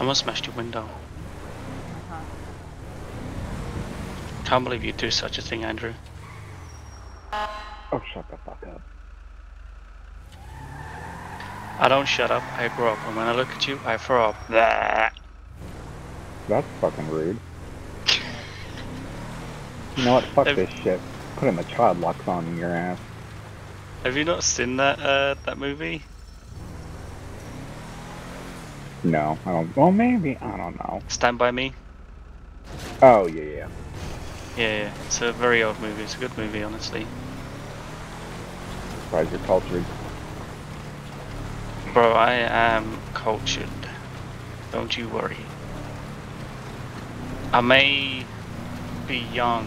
Someone smashed your window. Uh-huh. Can't believe you do such a thing, Andrew. Oh, shut the fuck up. I don't shut up, I grow up, and when I look at you, I throw up. That's fucking rude. You know what? Fuck Have- this shit. Putting the child locks on in your ass. Have you not seen that uh, that movie? No, I don't. Well, maybe. I don't know. Stand by Me. Oh, yeah, yeah. Yeah, yeah, it's a very old movie. It's a good movie, honestly. Surprised you're cultured. Bro, I am cultured. Don't you worry. I may be young,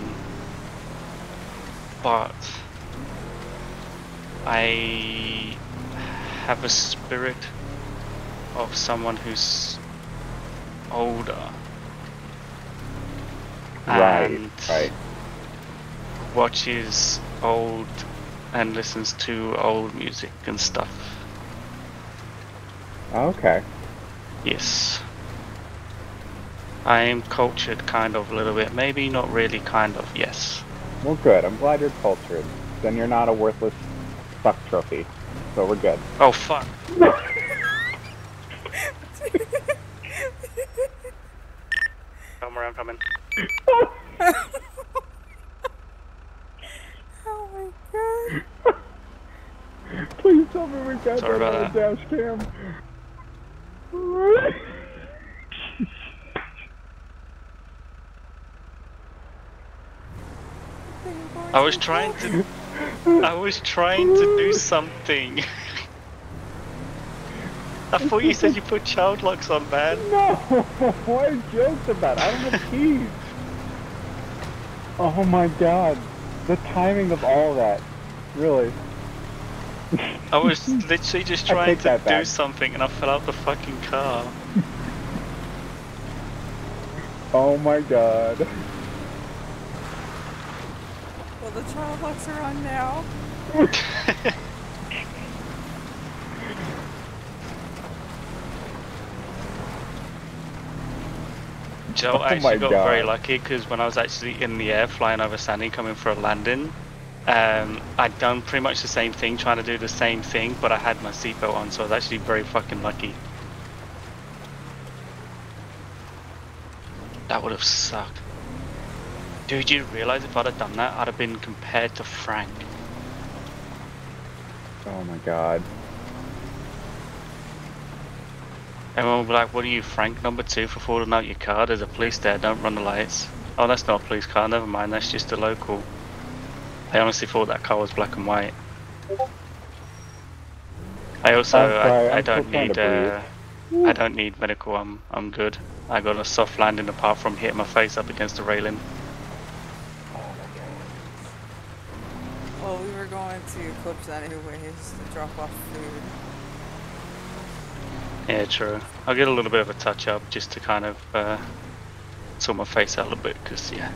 but I have a spirit of someone who's older. Right, and right. watches old and listens to old music and stuff. Okay. Yes. I am cultured kind of a little bit. Maybe not really kind of, yes. Well, good. I'm glad you're cultured. Then you're not a worthless fuck trophy. So we're good. Oh fuck. Come around, coming. Oh my god. Please tell me we got Sorry that about the dash cam. I was trying to I was trying to do something. I thought you said you put child locks on, man. No! I joked about it. I don't have keys. Oh my god. The timing of all that. Really. I was literally just trying to do something and I fell out the fucking car. Oh my god. Well, the child locks are on now. Joe, Oh I actually got very lucky because when I was actually in the air flying over Sandy coming for a landing, um, I'd done pretty much the same thing, trying to do the same thing, but I had my seatbelt on, so I was actually very fucking lucky. That would have sucked. Dude, you realize if I'd have done that, I'd have been compared to Frank. Oh my god. Everyone will be like, what are you, Frank number two for falling out your car? There's a police there, don't run the lights. Oh, that's not a police car, never mind, that's just a local. I honestly thought that car was black and white. I also, I'm sorry, I, I don't need, uh, I don't need medical, I'm, I'm good. I got a soft landing apart from hitting my face up against the railing. Well, we were going to Clips anyways to drop off food. Yeah, true. I'll get a little bit of a touch up just to kind of, uh, sort my face out a little bit, because, yeah.